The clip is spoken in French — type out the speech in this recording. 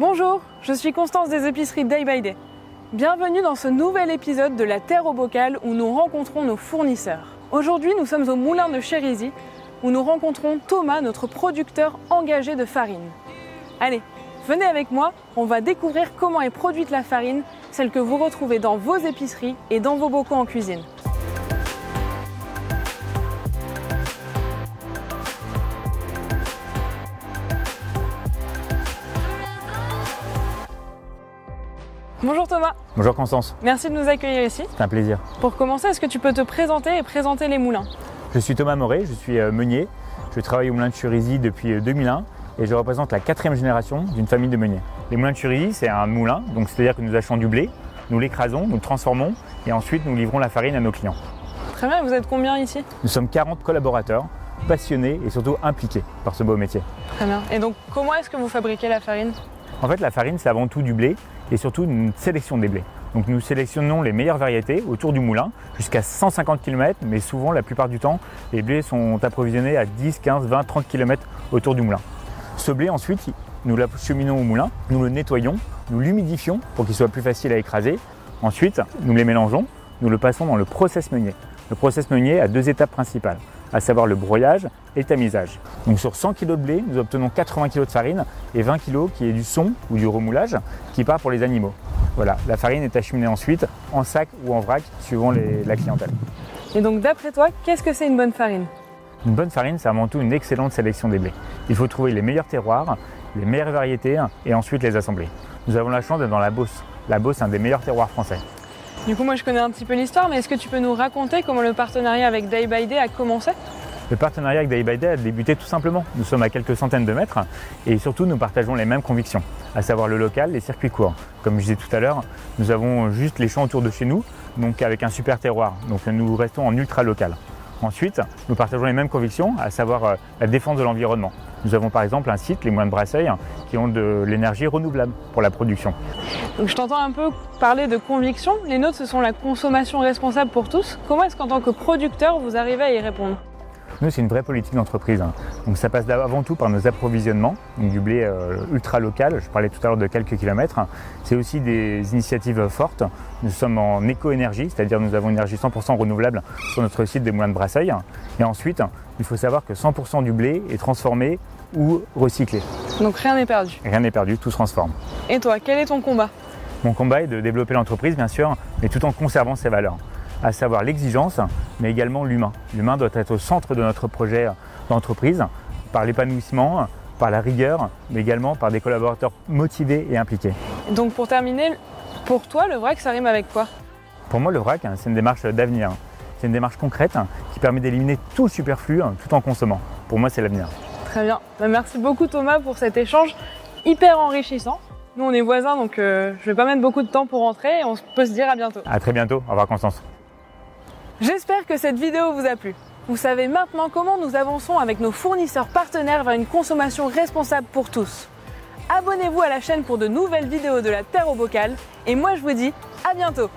Bonjour, je suis Constance des épiceries Day by Day. Bienvenue dans ce nouvel épisode de la Terre au bocal où nous rencontrons nos fournisseurs. Aujourd'hui, nous sommes au moulin de Chérizy où nous rencontrons Thomas, notre producteur engagé de farine. Allez, venez avec moi, on va découvrir comment est produite la farine, celle que vous retrouvez dans vos épiceries et dans vos bocaux en cuisine. Bonjour Thomas. Bonjour Constance. Merci de nous accueillir ici. C'est un plaisir. Pour commencer, est-ce que tu peux te présenter et présenter les moulins Je suis Thomas Moret, je suis euh, meunier. Je travaille au moulin de Churizy depuis 2001 euh, et je représente la quatrième génération d'une famille de meuniers. Les moulins de Churizy, c'est un moulin, donc c'est-à-dire que nous achetons du blé, nous l'écrasons, nous le transformons et ensuite nous livrons la farine à nos clients. Très bien, vous êtes combien ici Nous sommes 40 collaborateurs, passionnés et surtout impliqués par ce beau métier. Très bien. Et donc comment est-ce que vous fabriquez la farine En fait, la farine, c'est avant tout du blé et surtout une sélection des blés. Donc nous sélectionnons les meilleures variétés autour du moulin, jusqu'à 150 km, mais souvent la plupart du temps, les blés sont approvisionnés à 10, 15, 20, 30 km autour du moulin. Ce blé ensuite, nous l'acheminons au moulin, nous le nettoyons, nous l'humidifions pour qu'il soit plus facile à écraser. Ensuite, nous les mélangeons, nous le passons dans le process meunier. Le process meunier a deux étapes principales à savoir le broyage et le tamisage. Donc sur 100 kg de blé, nous obtenons 80 kg de farine et 20 kg qui est du son ou du remoulage qui part pour les animaux. Voilà, la farine est acheminée ensuite en sac ou en vrac suivant la clientèle. Et donc d'après toi, qu'est-ce que c'est une bonne farine? Une bonne farine, c'est avant tout une excellente sélection des blés. Il faut trouver les meilleurs terroirs, les meilleures variétés et ensuite les assembler. Nous avons la chance d'être dans la Beauce. La Beauce est un des meilleurs terroirs français. Du coup, moi je connais un petit peu l'histoire, mais est-ce que tu peux nous raconter comment le partenariat avec Day by Day a commencé? Le partenariat avec Day by a débuté tout simplement. Nous sommes à quelques centaines de mètres et surtout nous partageons les mêmes convictions, à savoir le local, les circuits courts. Comme je disais tout à l'heure, nous avons juste les champs autour de chez nous, donc avec un super terroir. Donc nous restons en ultra local. Ensuite, nous partageons les mêmes convictions, à savoir euh, la défense de l'environnement. Nous avons par exemple un site, les Moulins de Brasseille, qui ont de l'énergie renouvelable pour la production. Donc je t'entends un peu parler de convictions. Les nôtres, ce sont la consommation responsable pour tous. Comment est-ce qu'en tant que producteur, vous arrivez à y répondre? Nous, c'est une vraie politique d'entreprise. Hein. Donc ça passe avant tout par nos approvisionnements, donc du blé euh, ultra local. Je parlais tout à l'heure de quelques kilomètres. C'est aussi des initiatives fortes. Nous sommes en éco-énergie, c'est-à-dire nous avons une énergie 100% renouvelable sur notre site des Moulins de Brasseille. Et ensuite, il faut savoir que 100% du blé est transformé ou recyclé. Donc rien n'est perdu Rien n'est perdu, tout se transforme. Et toi, quel est ton combat? Mon combat est de développer l'entreprise, bien sûr, mais tout en conservant ses valeurs à savoir l'exigence, mais également l'humain. L'humain doit être au centre de notre projet d'entreprise, par l'épanouissement, par la rigueur, mais également par des collaborateurs motivés et impliqués. Donc pour terminer, pour toi, le VRAC, ça rime avec quoi? Pour moi, le VRAC, c'est une démarche d'avenir. C'est une démarche concrète qui permet d'éliminer tout le superflu tout en consommant. Pour moi, c'est l'avenir. Très bien. Bah, merci beaucoup Thomas pour cet échange hyper enrichissant. Nous, on est voisins, donc euh, je ne vais pas mettre beaucoup de temps pour rentrer et on peut se dire à bientôt. À très bientôt. Au revoir Constance. J'espère que cette vidéo vous a plu. Vous savez maintenant comment nous avançons avec nos fournisseurs partenaires vers une consommation responsable pour tous. Abonnez-vous à la chaîne pour de nouvelles vidéos de la Terre au bocal et moi je vous dis à bientôt